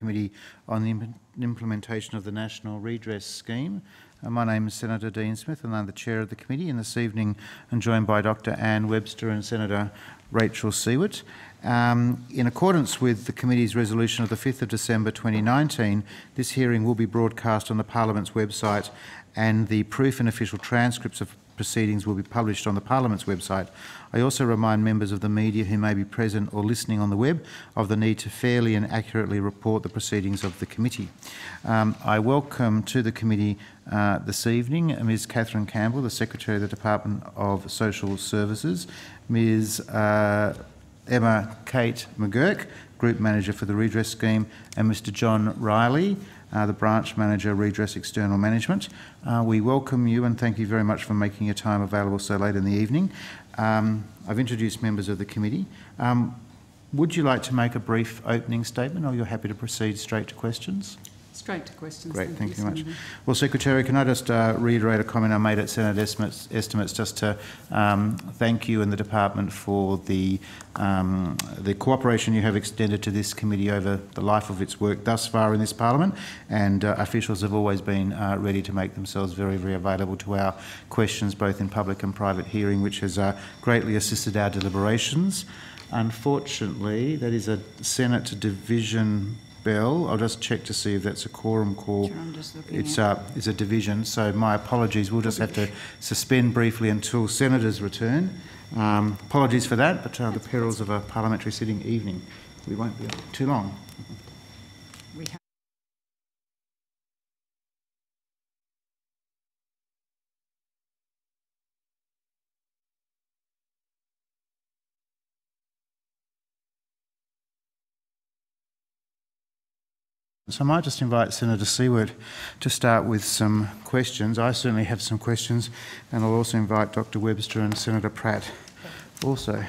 Committee on the implementation of the National Redress Scheme. Uh, my name is Senator Dean Smith and I'm the Chair of the Committee and this evening I'm joined by Dr Anne Webster and Senator Rachel Siewert. Um, in accordance with the Committee's resolution of the 5th of December 2019, this hearing will be broadcast on the Parliament's website and the proof and official transcripts of proceedings will be published on the Parliament's website. I also remind members of the media who may be present or listening on the web of the need to fairly and accurately report the proceedings of the committee. Um, I welcome to the committee uh, this evening Ms Kathryn Campbell, the Secretary of the Department of Social Services, Ms uh, Emma Kate McGuirk, Group Manager for the Redress Scheme, and Mr John Riley, the Branch Manager, Redress External Management. Uh, we welcome you and thank you very much for making your time available so late in the evening. Um, I've introduced members of the committee. Um, would you like to make a brief opening statement or you're happy to proceed straight to questions? Straight to questions. Great, thank, thank you very much. Well, Secretary, can I just uh, reiterate a comment I made at Senate estimates, estimates just to um, thank you and the department for the um, the cooperation you have extended to this committee over the life of its work thus far in this parliament, and uh, officials have always been uh, ready to make themselves very, very available to our questions, both in public and private hearing, which has uh, greatly assisted our deliberations. Unfortunately, that is a Senate division bell. I'll just check to see if that's a quorum call. Sure, it's, uh, it's a division, so my apologies. We'll just have to suspend briefly until senators return. Um, apologies for that, but uh, the perils of a parliamentary sitting evening. We won't be too long. So I might just invite Senator Siewert to start with some questions. I certainly have some questions, and I'll also invite Dr Webster and Senator Pratt also.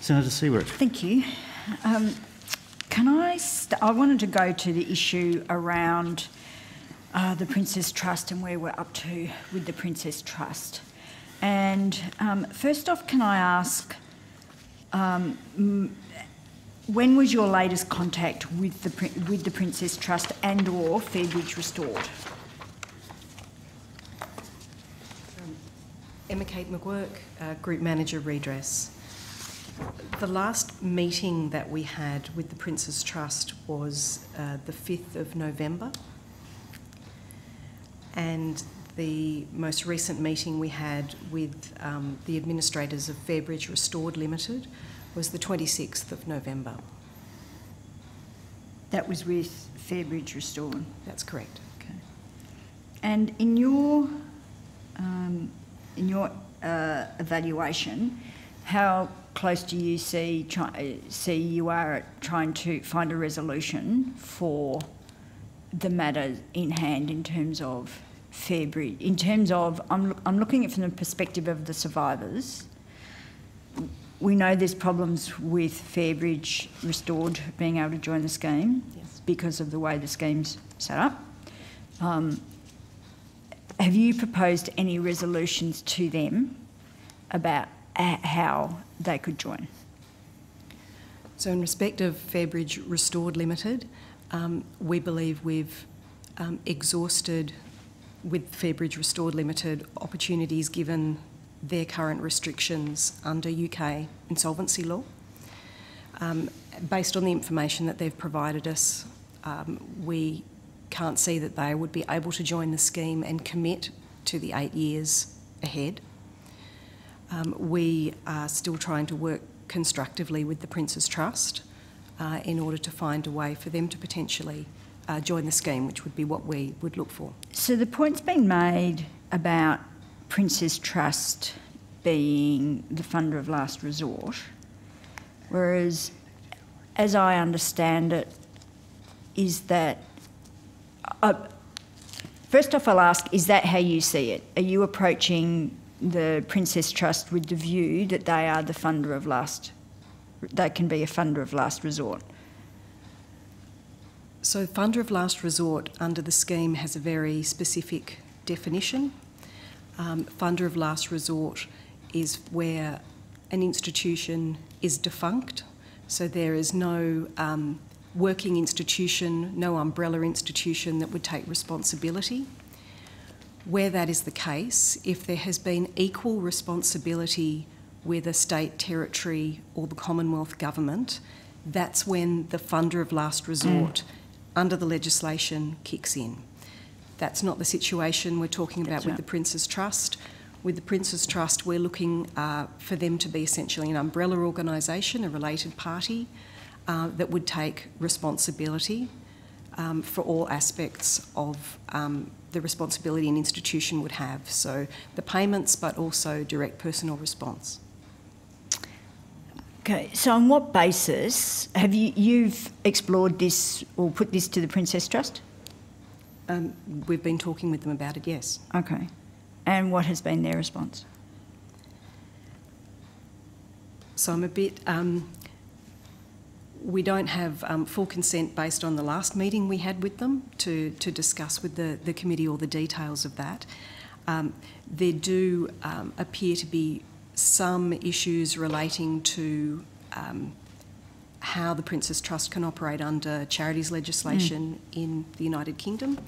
Senator Siewert. Thank you. Um, can I? I wanted to go to the issue around uh, the Prince's Trust and where we're up to with the Prince's Trust. And um, first off, can I ask? Um, when was your latest contact with the with the Prince's Trust and or Fairbridge Restored? Um, Emma Kate McGuirk, uh, Group Manager Redress. The last meeting that we had with the Prince's Trust was uh, the 5th of November, and the most recent meeting we had with um, the administrators of Fairbridge Restored Limited was the 26th of November. That was with Fairbridge Restored? That's correct. Okay. And in your, um, in your uh, evaluation, how close do you see, try, see you are at trying to find a resolution for the matter in hand in terms of Fairbridge? In terms of, I'm, I'm looking at it from the perspective of the survivors we know there's problems with Fairbridge Restored being able to join the scheme yes. because of the way the scheme's set up. Um, have you proposed any resolutions to them about how they could join? So, in respect of Fairbridge Restored Limited, um, we believe we've um, exhausted with Fairbridge Restored Limited opportunities given their current restrictions under UK insolvency law. Um, based on the information that they've provided us, um, we can't see that they would be able to join the scheme and commit to the eight years ahead. Um, we are still trying to work constructively with the Prince's Trust uh, in order to find a way for them to potentially uh, join the scheme, which would be what we would look for. So the point's been made about Prince's Trust being the funder of last resort, whereas, as I understand it, is that. Uh, first off, I'll ask is that how you see it? Are you approaching the Prince's Trust with the view that they are the funder of last, they can be a funder of last resort? So, funder of last resort under the scheme has a very specific definition um, funder of last resort is where an institution is defunct, so there is no um, working institution, no umbrella institution that would take responsibility. Where that is the case, if there has been equal responsibility with a state, territory, or the Commonwealth government, that's when the funder of last resort under the legislation kicks in. That's not the situation we're talking about That's with right. the Prince's Trust. With the Prince's Trust, we're looking uh, for them to be essentially an umbrella organisation, a related party uh, that would take responsibility um, for all aspects of um, the responsibility an institution would have. So the payments, but also direct personal response. Okay, so on what basis have you, you've explored this or put this to the Prince's Trust? Um, we've been talking with them about it, yes. Okay. And what has been their response? So I'm a bit. Um, we don't have um, full consent based on the last meeting we had with them to, to discuss with the, the committee all the details of that. Um, there do um, appear to be some issues relating to um, how the Prince's Trust can operate under charities legislation in the United Kingdom,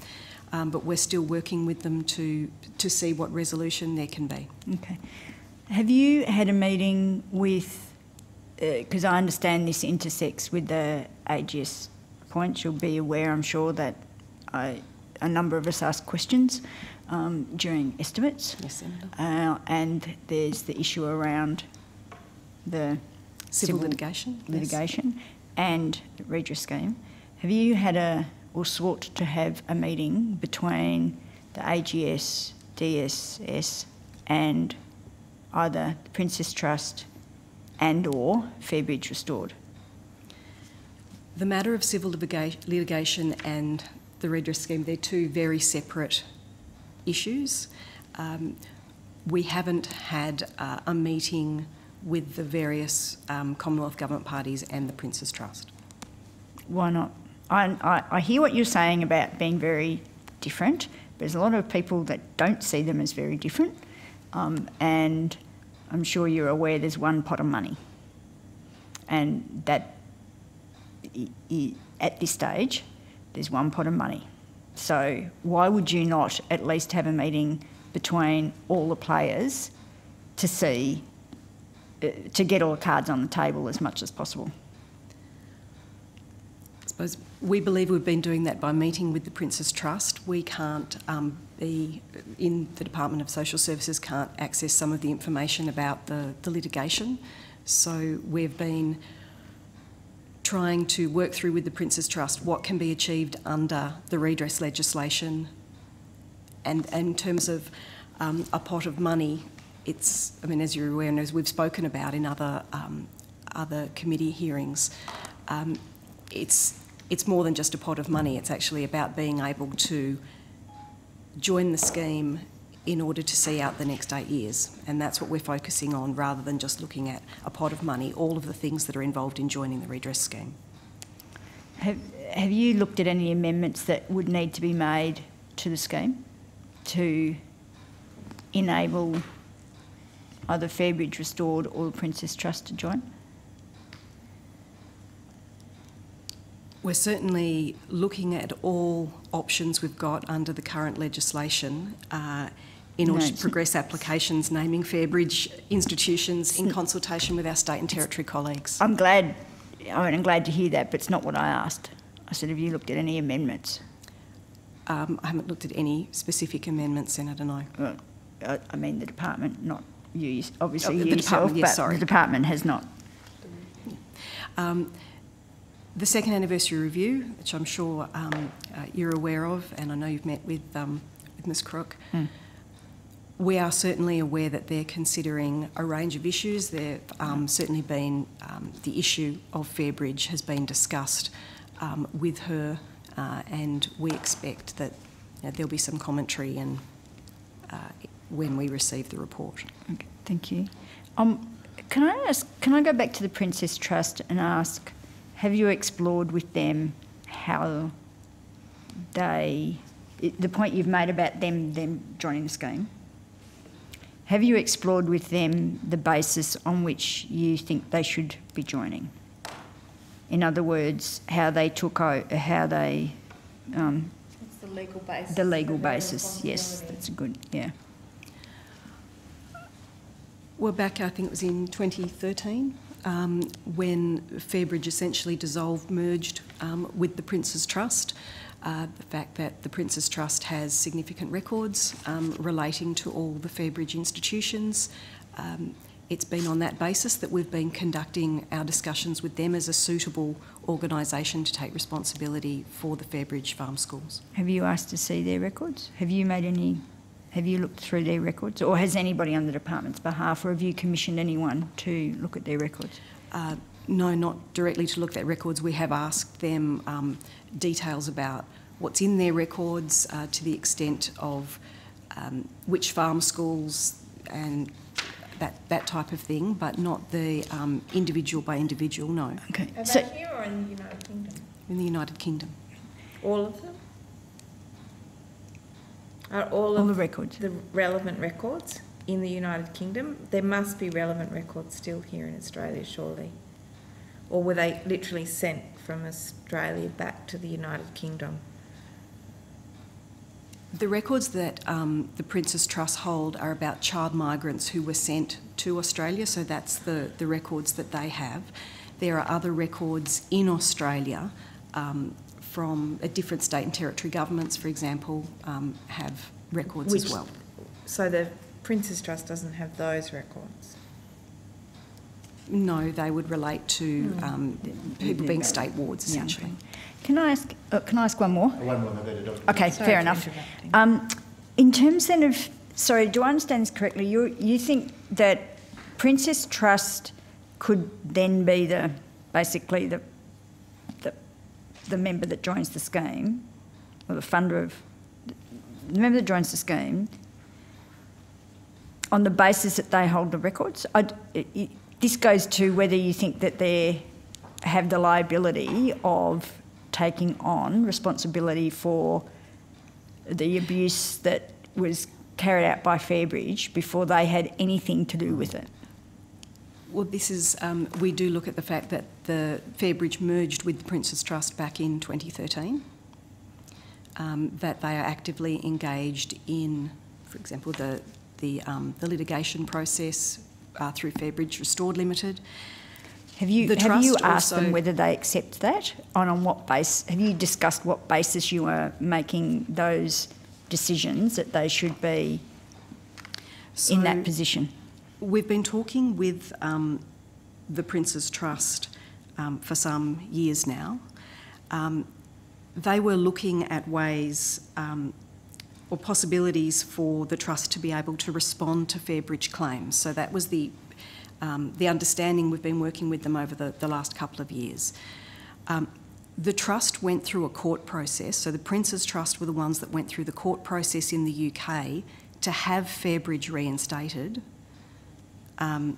um, but we're still working with them to, to see what resolution there can be. Okay. Have you had a meeting with, because I understand this intersects with the AGS points, you'll be aware, I'm sure, that I, a number of us asked questions um, during estimates. Yes. Uh, and there's the issue around the Civil, litigation. yes. litigation and the redress scheme. Have you had a, or sought to have a meeting between the AGS, DSS and either the Prince's Trust and or Fairbridge Restored? The matter of civil litigation and the redress scheme, they're two very separate issues. Um, we haven't had uh, a meeting with the various um, Commonwealth Government parties and the Prince's Trust. Why not? I, I, I hear what you're saying about being very different, there's a lot of people that don't see them as very different. Um, and I'm sure you're aware there's one pot of money. And that, at this stage, there's one pot of money. So why would you not at least have a meeting between all the players to see, uh, to get all the cards on the table as much as possible? I suppose we believe we've been doing that by meeting with the Prince's Trust. We can't um, be in the Department of Social Services can't access some of the information about the, the litigation. So we've been trying to work through with the Prince's Trust what can be achieved under the redress legislation. And, and in terms of um, a pot of money, it's, I mean, as you're aware and as we've spoken about in other, um, other committee hearings, um, it's, it's more than just a pot of money. It's actually about being able to join the scheme in order to see out the next eight years. And that's what we're focusing on rather than just looking at a pot of money, all of the things that are involved in joining the redress scheme. Have, have you looked at any amendments that would need to be made to the scheme to enable either Fairbridge Restored or the Prince's Trust to join? We're certainly looking at all options we've got under the current legislation uh, in order No, to progress applications naming Fairbridge institutions in consultation with our state and territory colleagues. I'm glad, I mean, I'm glad to hear that, but it's not what I asked. I said, have you looked at any amendments? Um, I haven't looked at any specific amendments, Senator, no. Well, I, I mean, the department, not you, obviously Oh, the you yourself, yes, but sorry. the department has not. Um, the second anniversary review, which I'm sure um, uh, you're aware of, and I know you've met with, um, with Ms Kruk, Hmm. we are certainly aware that they're considering a range of issues. There've um, certainly been um, the issue of Fairbridge has been discussed um, with her, uh, and we expect that you know, there'll be some commentary and uh, when we receive the report. Okay, thank you. Um, can I ask, can I go back to the Prince's Trust and ask, have you explored with them how they, it- the point you've made about them, them joining the scheme? Have you explored with them the basis on which you think they should be joining? In other words, how they took out, how they, um, the legal basis. the legal basis. Yes, that's a good, yeah. Well, back, I think it was in 2013, um, when Fairbridge essentially dissolved, merged um, with the Prince's Trust. Uh, the fact that the Prince's Trust has significant records um, relating to all the Fairbridge institutions. Um, it's been on that basis that we've been conducting our discussions with them as a suitable organisation to take responsibility for the Fairbridge Farm Schools. Have you asked to see their records? Have you made any, have you looked through their records? Or has anybody on the department's behalf, or have you commissioned anyone to look at their records? Uh, no, not directly to look at their records. We have asked them um, details about what's in their records uh, to the extent of um, which farm schools and that, that type of thing, but not the um, individual by individual, no, Okay. Are So, they here or in the United Kingdom? in the United Kingdom. All of them? Are all all the records? the relevant records in the United Kingdom? There must be relevant records still here in Australia, surely. Or were they literally sent from Australia back to the United Kingdom? The records that um, the Prince's Trust hold are about child migrants who were sent to Australia, so that's the, the records that they have. There are other records in Australia um, from different state and territory governments, for example, um, have records Which- as well. So the Prince's Trust doesn't have those records? No, they would relate to um, people being state wards, essentially. okay. Can I ask, uh, can I ask one more? One more, Dr. Okay, Sorry fair enough. Um, in terms then of, sorry, do I understand this correctly? You, you think that Prince's Trust could then be the, basically the, the, the member that joins the scheme, or the funder of, the member that joins the scheme, on the basis that they hold the records? It, it- this goes to whether you think that they have the liability of taking on responsibility for the abuse that was carried out by Fairbridge before they had anything to do with it. Well, this is, um, we do look at the fact that the Fairbridge merged with the Prince's Trust back in 2013, um, that they are actively engaged in, for example, the, the, um, the litigation process uh, through Fairbridge Restored Limited. Have you, The have you asked them whether they accept that? And on what base, have you discussed what basis you are making those decisions that they should be in that position? We've been talking with um, the Prince's Trust um, for some years now. Um, they were looking at ways um, or possibilities for the Trust to be able to respond to Fairbridge claims. So that was the, um, the understanding we've been working with them over the, the last couple of years. Um, the Trust went through a court process, so the Prince's Trust were the ones that went through the court process in the UK to have Fairbridge reinstated um,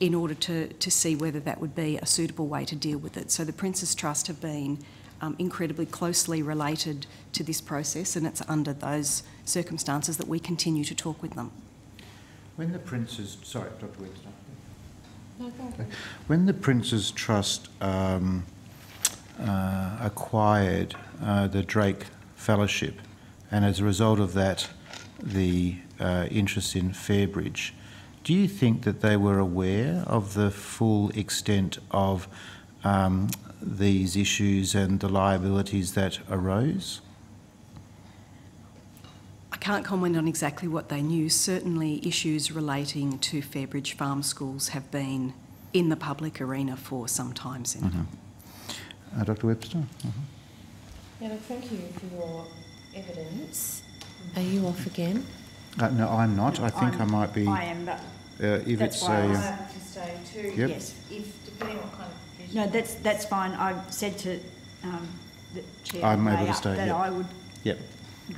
in order to, to see whether that would be a suitable way to deal with it. So the Prince's Trust have been um, incredibly closely related to this process, and it's under those circumstances that we continue to talk with them. When the Prince's, sorry, Dr. Webster. Okay. When the Prince's Trust um, uh, acquired uh, the Drake Fellowship, and as a result of that, the uh, interest in Fairbridge, do you think that they were aware of the full extent of um, these issues and the liabilities that arose? I can't comment on exactly what they knew. Certainly, issues relating to Fairbridge Farm Schools have been in the public arena for some time, Senator. Uh, Dr. Webster? Yeah, look, thank you for your evidence. Are you off again? Uh, no, I'm not. I think I I'm- might be. I am, but if That's it's why I a, was- uh, to stay too. Yep. yes. If, depending what kind of provision. No, that's, that's fine. I said to um, the chair I'm able to stay, that yep. I would yep,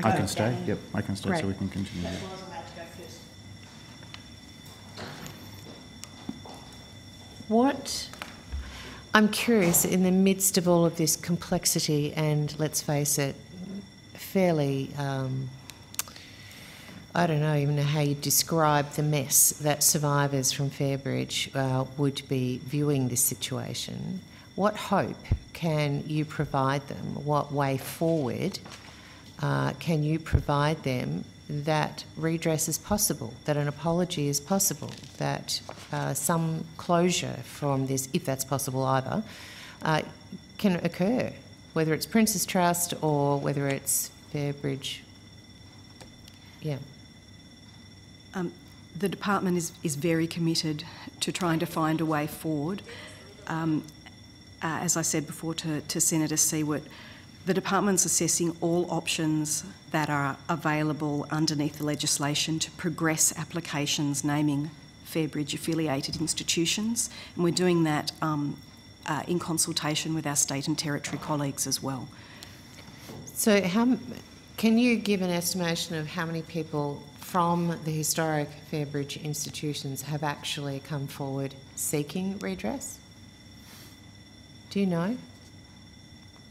I can stay, yep, I can stay so we can continue. That's why I was about to go first. What, I'm curious, in the midst of all of this complexity and, let's face it, fairly, um, I don't know even how you describe the mess that survivors from Fairbridge uh, would be viewing this situation. what hope can you provide them? What way forward uh, can you provide them that redress is possible, that an apology is possible, that uh, some closure from this, if that's possible either, uh, can occur, whether it's Prince's Trust or whether it's Fairbridge. Yeah. Um, the department is, is very committed to trying to find a way forward. Um, uh, as I said before to, to Senator Siewert, the department's assessing all options that are available underneath the legislation to progress applications naming Fairbridge affiliated institutions, and we're doing that um, uh, in consultation with our state and territory colleagues as well. So, how can you give an estimation of how many people from the historic Fairbridge institutions have actually come forward seeking redress? Do you know?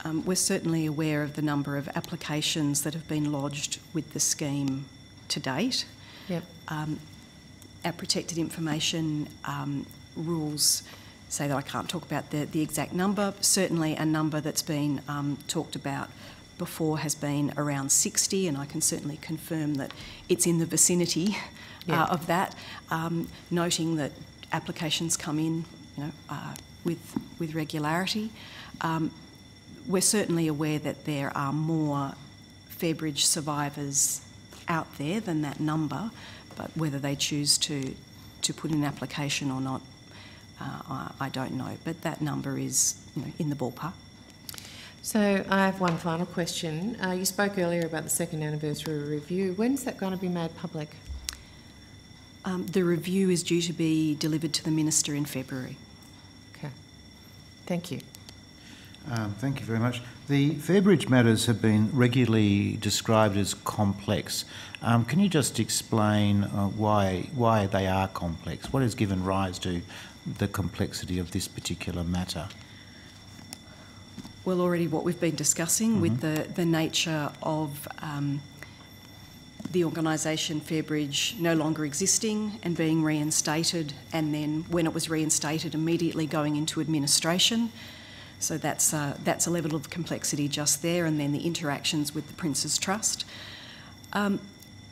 Um, we're certainly aware of the number of applications that have been lodged with the scheme to date. Yep. Um, our protected information um, rules say that I can't talk about the, the exact number. Certainly, a number that's been um, talked about before has been around 60, and I can certainly confirm that it's in the vicinity Yeah. uh, of that. Um, noting that applications come in, you know, uh, with with regularity. Um, we're certainly aware that there are more Fairbridge survivors out there than that number, but whether they choose to to put in an application or not, uh, I, I don't know. But that number is you know, in the ballpark. So, I have one final question. Uh, you spoke earlier about the second anniversary review. When's that going to be made public? Um, the review is due to be delivered to the minister in February. Okay. Thank you. Um, thank you very much. The Fairbridge matters have been regularly described as complex. Um, can you just explain uh, why why they are complex? What has given rise to the complexity of this particular matter? Well, already what we've been discussing with the, the nature of um, the organisation Fairbridge no longer existing and being reinstated, and then when it was reinstated, immediately going into administration. So that's, uh, that's a level of complexity just there, and then the interactions with the Prince's Trust. Um,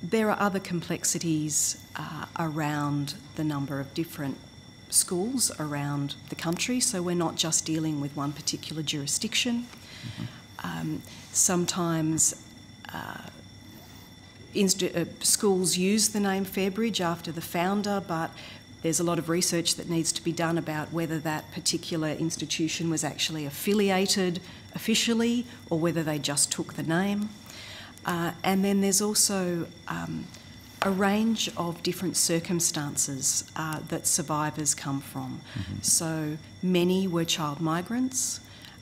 there are other complexities uh, around the number of different schools around the country, so we're not just dealing with one particular jurisdiction. Um, sometimes uh, uh, schools use the name Fairbridge after the founder, but there's a lot of research that needs to be done about whether that particular institution was actually affiliated officially or whether they just took the name. Uh, and then there's also um, a range of different circumstances uh, that survivors come from. So many were child migrants.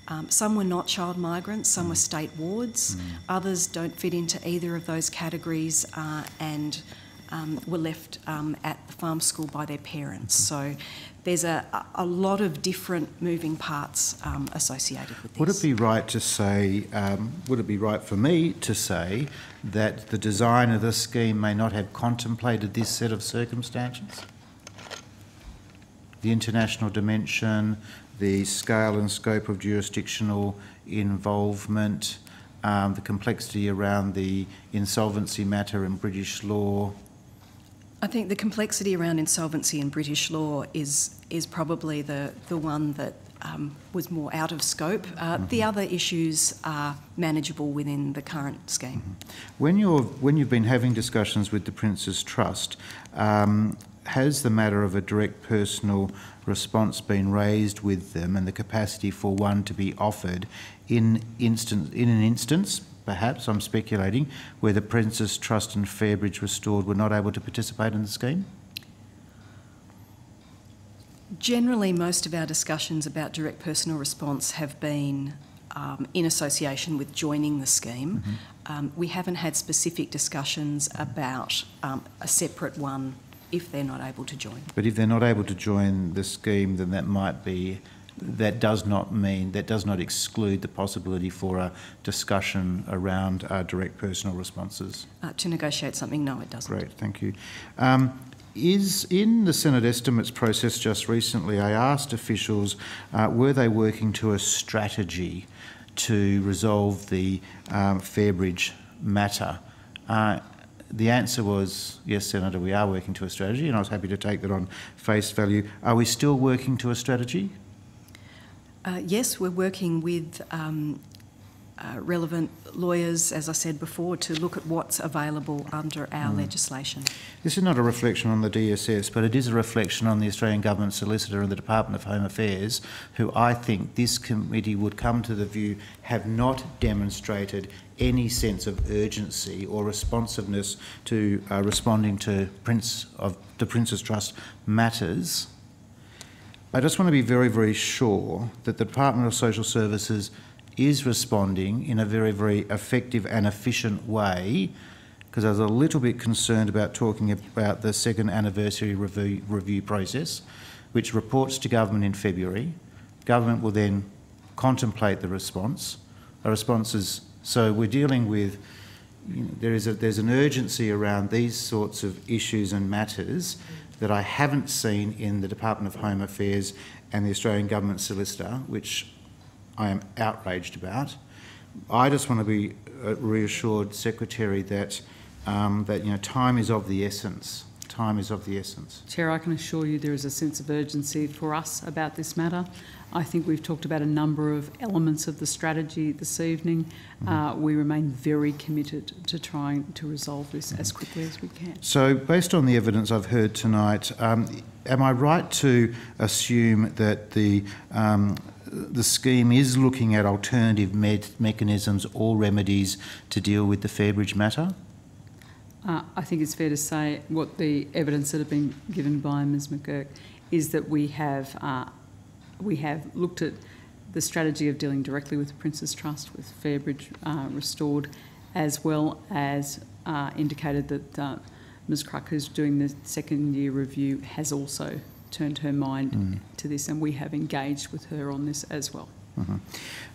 Um, some were not child migrants, some were state wards. Others don't fit into either of those categories uh, and um, were left um, at the farm school by their parents. So there's a, a lot of different moving parts um, associated with this. Would it be right to say, um, would it be right for me to say that the design of this scheme may not have contemplated this set of circumstances? The international dimension, the scale and scope of jurisdictional involvement, um, the complexity around the insolvency matter in British law. I think the complexity around insolvency in British law is is probably the the one that um, was more out of scope. Uh, The other issues are manageable within the current scheme. When you're when you've been having discussions with the Prince's Trust, um, has the matter of a direct personal response been raised with them, and the capacity for one to be offered in instance in an instance, perhaps I'm speculating, where the Prince's Trust and Fairbridge Restored were not able to participate in the scheme? Generally, most of our discussions about direct personal response have been um, in association with joining the scheme. Um, we haven't had specific discussions about um, a separate one if they're not able to join. But if they're not able to join the scheme, then that might be. That does not mean that does not exclude the possibility for a discussion around uh, direct personal responses. Uh, to negotiate something, no, it doesn't. Great, thank you. Um, is in the Senate estimates process just recently, I asked officials uh, were they working to a strategy to resolve the um, Fairbridge matter. Uh, the answer was yes, Senator, we are working to a strategy, and I was happy to take that on face value. Are we still working to a strategy? Uh, yes, we're working with um, uh, relevant lawyers, as I said before, to look at what's available under our legislation. This is not a reflection on the DSS, but it is a reflection on the Australian Government Solicitor and the Department of Home Affairs, who I think this committee would come to the view have not demonstrated any sense of urgency or responsiveness to uh, responding to Prince of the Prince's Trust matters. I just want to be very, very sure that the Department of Social Services is responding in a very, very effective and efficient way because I was a little bit concerned about talking about the second anniversary review, review process, which reports to government in February. Government will then contemplate the response. A response is so we're dealing with. You know, there is a, there's an urgency around these sorts of issues and matters that I haven't seen in the Department of Home Affairs and the Australian Government Solicitor, which I am outraged about. I just want to be uh, reassured, Secretary, that um, that you know time is of the essence. Time is of the essence. Chair, I can assure you there is a sense of urgency for us about this matter. I think we've talked about a number of elements of the strategy this evening. Uh, we remain very committed to trying to resolve this as quickly as we can. So, based on the evidence I've heard tonight, um, am I right to assume that the um, the scheme is looking at alternative mechanisms or remedies to deal with the Fairbridge matter? Uh, I think it's fair to say what the evidence that have been given by Ms McGuirk is that we have uh, we have looked at the strategy of dealing directly with the Prince's Trust, with Fairbridge uh, restored, as well as uh, indicated that uh, Ms Kruk, who's doing the second year review, has also turned her mind to this, and we have engaged with her on this as well. Mhm.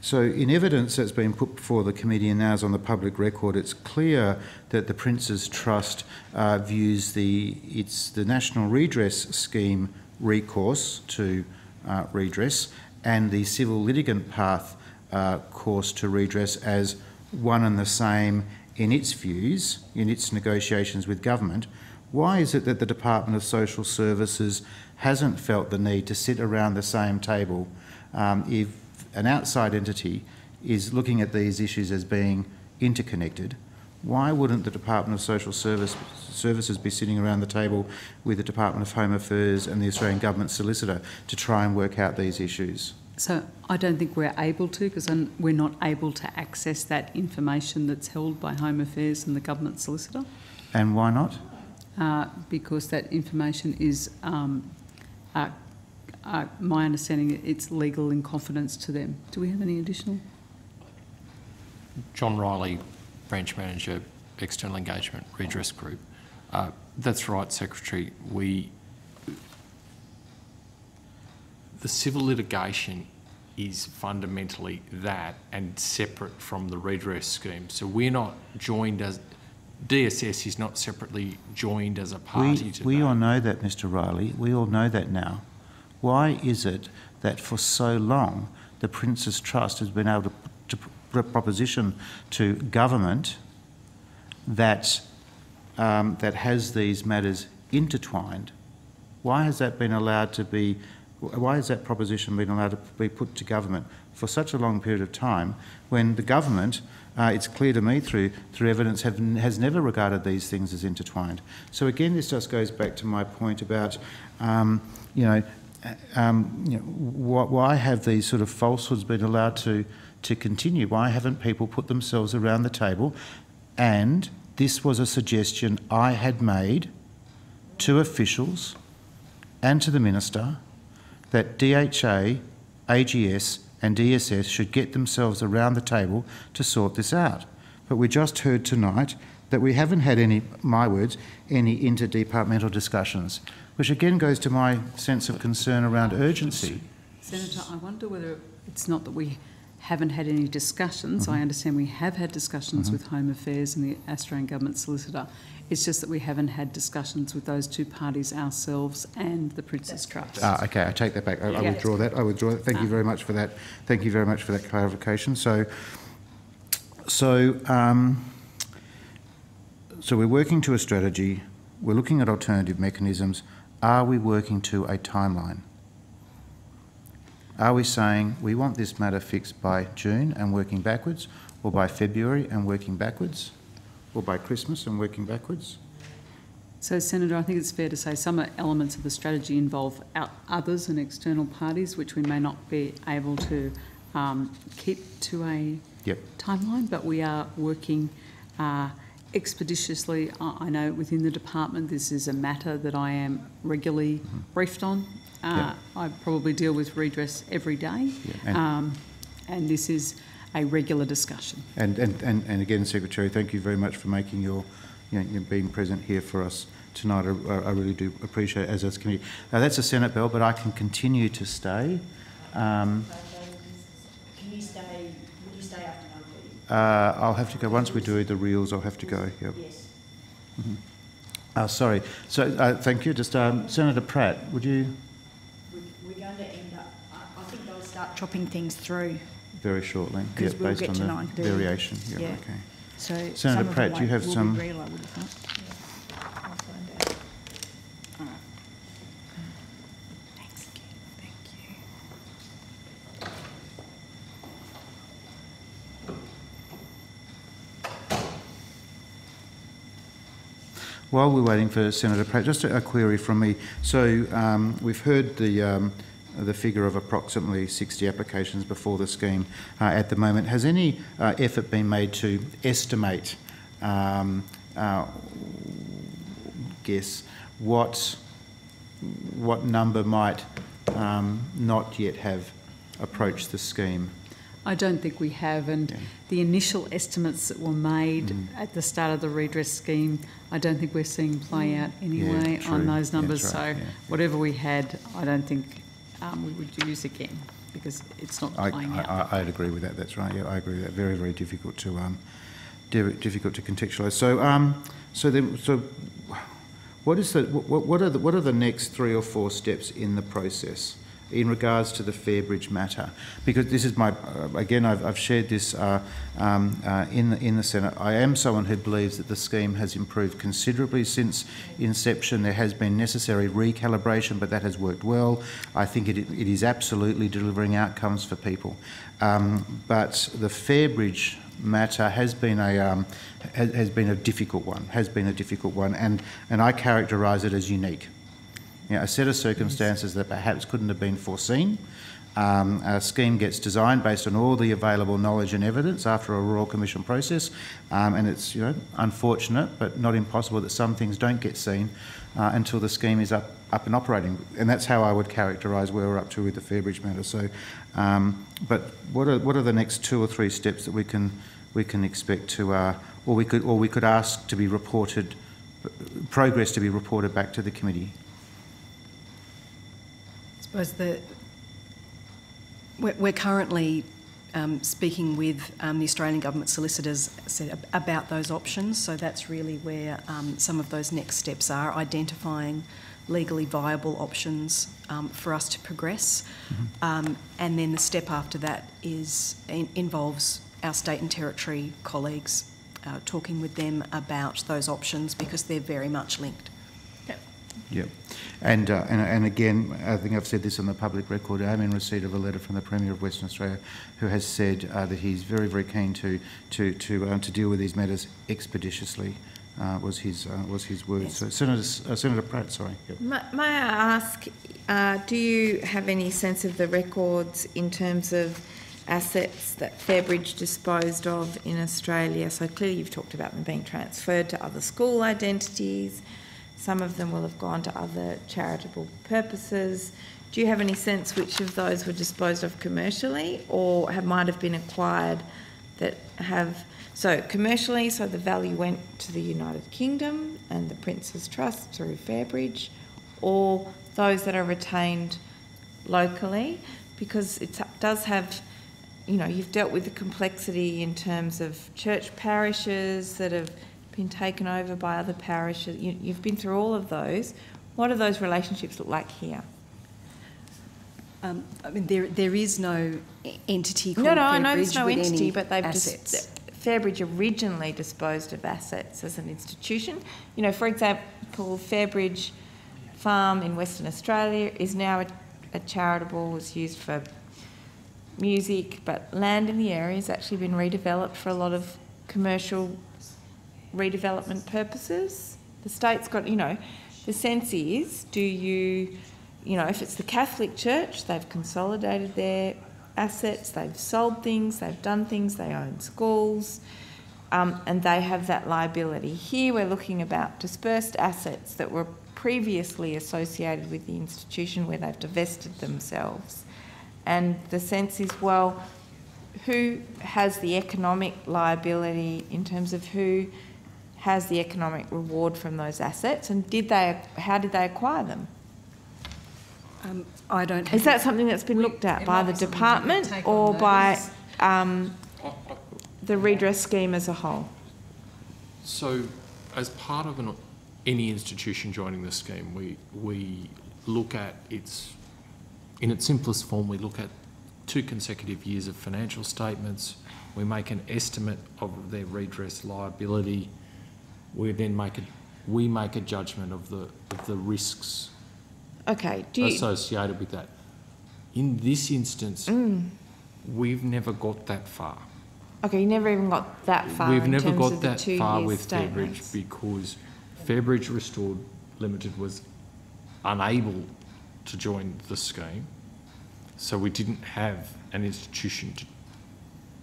So, in evidence that's been put before the committee and now is on the public record, it's clear that the Prince's Trust uh, views the it's the National Redress Scheme recourse to uh, redress and the civil litigant path uh, course to redress as one and the same in its views, in its negotiations with government. Why is it that the Department of Social Services hasn't felt the need to sit around the same table um, if an outside entity is looking at these issues as being interconnected? Why wouldn't the Department of Social Service, Services be sitting around the table with the Department of Home Affairs and the Australian Government Solicitor to try and work out these issues? So I don't think we're able to because we're not able to access that information that's held by Home Affairs and the government solicitor And why not? uh, because that information is, um, uh, uh, my understanding, it's legal in confidence to them. Do we have any additional? John Riley, Branch Manager, External Engagement Redress Group. Uh, that's right, Secretary. We, the civil litigation is fundamentally that and separate from the redress scheme. So we're not joined as, DSS is not separately joined as a party We, to we that. all know that, Mr Riley. We all know that now. Why is it that for so long the Prince's Trust has been able to, to proposition to government that, um, that has these matters intertwined? Why has that been allowed to be, why has that proposition been allowed to be put to government for such a long period of time when the government, uh, it's clear to me through, through evidence, have, has never regarded these things as intertwined? So again, this just goes back to my point about, um, you know, um, you know, why have these sort of falsehoods been allowed to, to continue? Why haven't people put themselves around the table? And this was a suggestion I had made to officials and to the Minister that DHA, AGS, and DSS should get themselves around the table to sort this out. But we just heard tonight that we haven't had any, my words, any interdepartmental discussions, which again goes to my sense of concern around urgency. Senator, I wonder whether it's not that we haven't had any discussions. I understand we have had discussions with Home Affairs and the Australian Government Solicitor. It's just that we haven't had discussions with those two parties ourselves and the Prince's Trust. Ah, okay, I take that back. I, I withdraw that. I withdraw that. Thank you very much for that. Thank you very much for that clarification. So, so, um, so we're working to a strategy. We're looking at alternative mechanisms. Are we working to a timeline? Are we saying we want this matter fixed by June and working backwards, or by February and working backwards, or by Christmas and working backwards? So, Senator, I think it's fair to say some elements of the strategy involve others and external parties, which we may not be able to um, keep to a Yep. timeline, but we are working uh, expeditiously. I I know within the department this is a matter that I am regularly briefed on. Uh, I probably deal with redress every day, Yeah, and- um, and this is a regular discussion. And, and, and, and again, Secretary, thank you very much for making your, you know, being present here for us tonight. I, I really do appreciate it, as does the committee. Now, that's a Senate bell, but I can continue to stay. Um, Can you stay, will you stay after nine thirty? uh, I'll have to go, once we do the reels, I'll have to go, yep. Yes. Uh, sorry, so, uh, thank you. Just, um, Senator Pratt, would you, We- We're going to end up, I, I think they'll start chopping things through, very shortly? yeah, we'll based get on to the 9:30. Variation, yeah, Yeah. okay. so Senator some of them Pratt, do you have some- be real, I would have thought. I'll find out. Thanks, thank you. While we're waiting for Senator Pratt, just a a query from me. So um, we've heard the, um, the figure of approximately 60 applications before the scheme uh, at the moment. Has any uh, effort been made to estimate, um, uh, guess, what, what number might um, not yet have approached the scheme? I don't think we have, and Yeah. the initial estimates that were made Mm. at the start of the redress scheme, I don't think we're seeing play out anyway true. on those numbers. that's right, So yeah. whatever we had, I don't think um, we would use again because it's not I, playing out. I, I'd agree with that. That's right. Yeah, I agree with that. Very, very difficult to um, difficult to contextualise. So, um, so then, so what is the what, what are the what are the next three or four steps in the process in regards to the Fairbridge matter? Because this is my uh, again, I've, I've shared this uh, um, uh, in the in the Senate. I am someone who believes that the scheme has improved considerably since inception. There has been necessary recalibration, but that has worked well. I think it, it is absolutely delivering outcomes for people. Um, but the Fairbridge matter has been a um, has, has been a difficult one. Has been a difficult one, and and I characterise it as unique. You know, a set of circumstances that perhaps couldn't have been foreseen. Um, a scheme gets designed based on all the available knowledge and evidence after a Royal Commission process, um, and it's you know unfortunate but not impossible that some things don't get seen uh, until the scheme is up up and operating, and that's how I would characterise where we're up to with the Fairbridge matter. So, um, but what are what are the next two or three steps that we can we can expect to, uh, or we could or we could ask to be reported, progress to be reported back to the committee? Suppose the, we're, currently um, speaking with um, the Australian Government solicitors said, about those options. So that's really where um, some of those next steps are, identifying legally viable options um, for us to progress. Um, and then the step after that is in, involves our state and territory colleagues, uh, talking with them about those options because they're very much linked. Yep. And, uh, and, and again, I think I've said this on the public record. I'm in receipt of a letter from the Premier of Western Australia who has said uh, that he's very, very keen to, to, to, uh, to deal with these matters expeditiously, uh, was, his, uh, was his words. Yes. So Senator, uh, Senator Pratt, sorry. Yep. May, may I ask, uh, do you have any sense of the records in terms of assets that Fairbridge disposed of in Australia? So clearly you've talked about them being transferred to other school identities. Some of them will have gone to other charitable purposes. Do you have any sense which of those were disposed of commercially or have, might have been acquired that have so commercially, so the value went to the United Kingdom and the Prince's Trust through Fairbridge, or those that are retained locally, because it does have you know, you've dealt with the complexity in terms of church parishes that have been taken over by other parishes. You, you've been through all of those. What do those relationships look like here? Um, I mean, there, there is no entity called No, no, I know Fairbridge there's no entity, but they've assets. just, Fairbridge originally disposed of assets as an institution. You know, for example, Fairbridge Farm in Western Australia is now a, a charitable, was used for music, but land in the area has actually been redeveloped for a lot of commercial redevelopment purposes. The state's got, you know, the sense is, do you, you know, if it's the Catholic Church, they've consolidated their assets, they've sold things, they've done things, they own schools, um, and they have that liability. Here we're looking about dispersed assets that were previously associated with the institution where they've divested themselves. And the sense is, well, who has the economic liability in terms of who has the economic reward from those assets, and did they? How did they acquire them? Um, I don't. Is that something that's been looked at by the department or by um, the redress scheme as a whole? So, as part of an, any institution joining the scheme, we, we look at its, in its simplest form, we look at two consecutive years of financial statements. We make an estimate of their redress liability. We then make a, we make a judgment of the, of the risks Okay. You? associated with that. In this instance, Mm. we've never got that far. Okay, you never even got that far. We've never got that far with Fairbridge because Fairbridge Restored Limited was unable to join the scheme. So we didn't have an institution to,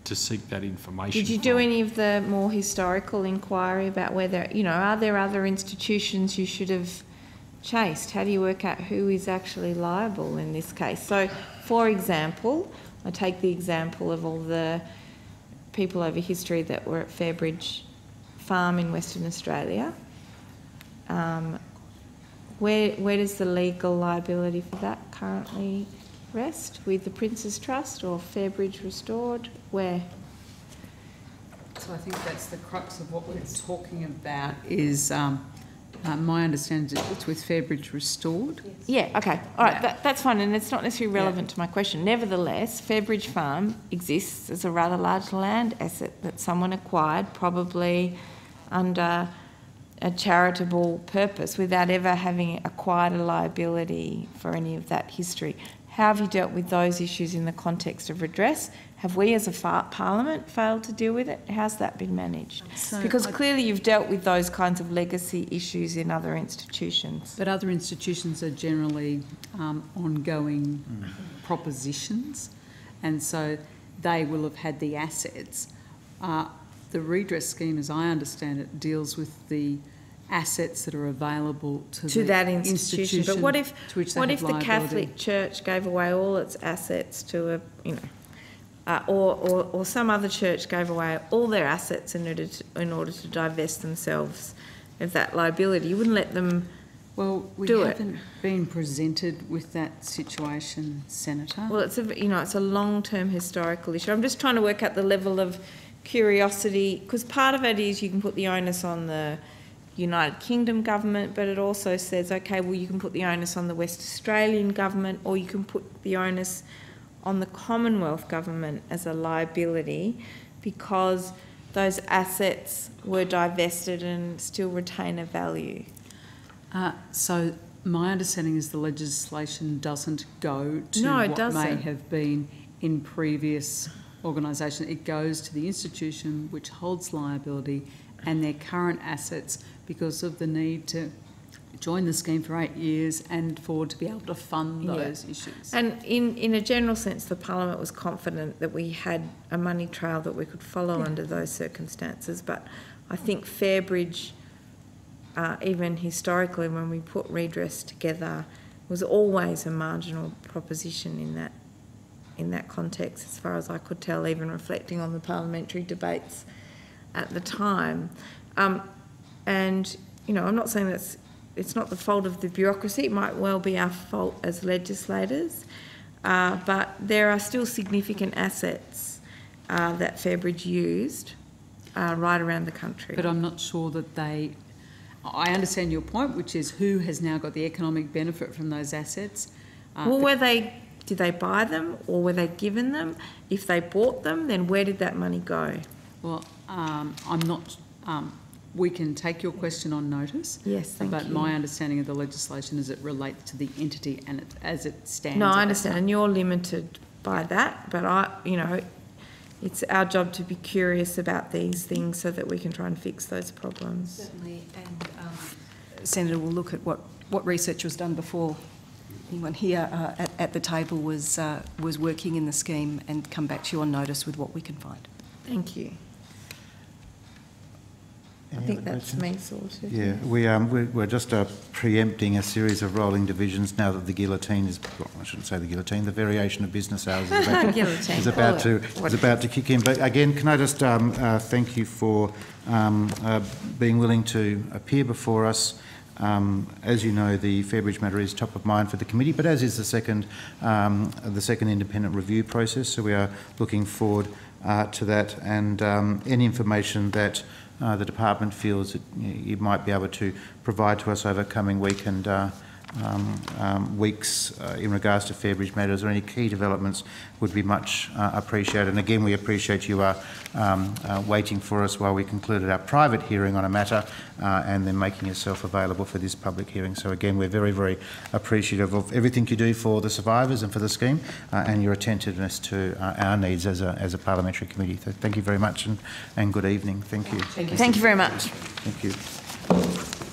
to seek that information Did you do any of the more historical inquiry about whether, you know, are there other institutions you should have chased? How do you work out who is actually liable in this case? So, for example, I take the example of all the people over history that were at Fairbridge Farm in Western Australia. Um, where, where does the legal liability for that currently rest? With the Prince's Trust or Fairbridge Restored? Where? So I think that's the crux of what we're talking about is, um, uh, my understanding is it's with Fairbridge Restored. Yeah, okay, all right, Yeah. that, that's fine, and it's not necessarily relevant to my question. Nevertheless, Fairbridge Farm exists as a rather large land asset that someone acquired, probably under a charitable purpose, without ever having acquired a liability for any of that history. How have you dealt with those issues in the context of redress? Have we, as a fa- parliament, failed to deal with it? How's that been managed? So Because I- clearly you've dealt with those kinds of legacy issues in other institutions. But other institutions are generally um, ongoing propositions, and so they will have had the assets. Uh, the redress scheme, as I understand it, deals with the assets that are available to, to the that institution. But what if what if the. Catholic Church gave away all its assets to a you know, uh, or, or or some other church gave away all their assets in order to, in order to divest themselves of that liability? You wouldn't let them. Well, we do haven't been presented with that situation, Senator. Well, it's a you know it's a long term historical issue. I'm just trying to work out the level of curiosity because part of it is you can put the onus on the United Kingdom government, but it also says, okay, well, you can put the onus on the West Australian government or you can put the onus on the Commonwealth government as a liability because those assets were divested and still retain a value. Uh, so my understanding is the legislation doesn't go to No, it what may have been in previous organisation. It goes to the institution which holds liability and their current assets because of the need to join the scheme for eight years and for to be able to fund Yeah. those issues. And in, in a general sense, the Parliament was confident that we had a money trail that we could follow under those circumstances. But I think Fairbridge, uh, even historically, when we put redress together, was always a marginal proposition in that in that context, as far as I could tell, even reflecting on the parliamentary debates at the time. Um, and you know, I'm not saying that's it's not the fault of the bureaucracy. It might well be our fault as legislators. Uh, but there are still significant assets uh, that Fairbridge used uh, right around the country. But I'm not sure that they, I understand your point, which is who has now got the economic benefit from those assets. Uh, well, were they? Did they buy them or were they given them? If they bought them, then where did that money go? Well, um, I'm not, um, we can take your question on notice. Yes, thank But you. But my understanding of the legislation is it relates to the entity and it, as it stands. No, I understand, and you're limited by that, but I, you know, it's our job to be curious about these things so that we can try and fix those problems. Certainly, and um, Senator will look at what, what research was done before anyone here uh, at, at the table was, uh, was working in the scheme and come back to you on notice with what we can find. Thank you. I think that's questions? me sorted. Yeah, we, um, we're, we're just uh, preempting a series of rolling divisions now that the guillotine is, well, I shouldn't say the guillotine, the variation of business hours is about, Guillotine, is about to, is about to kick in. But again, can I just um, uh, thank you for um, uh, being willing to appear before us. Um, as you know, the Fairbridge matter is top of mind for the committee, but as is the second, um, the second independent review process. So we are looking forward uh, to that, and um, any information that the department feels that you, you might be able to provide to us over coming week and uh, um, um, weeks uh, in regards to Fairbridge matters or any key developments would be much uh, appreciated. And again, we appreciate you are um, uh, waiting for us while we concluded our private hearing on a matter uh, and then making yourself available for this public hearing. So again, we're very, very appreciative of everything you do for the survivors and for the scheme uh, and your attentiveness to uh, our needs as a, as a parliamentary committee. So thank you very much and, and good evening. Thank you. Thank you very much. Thank you.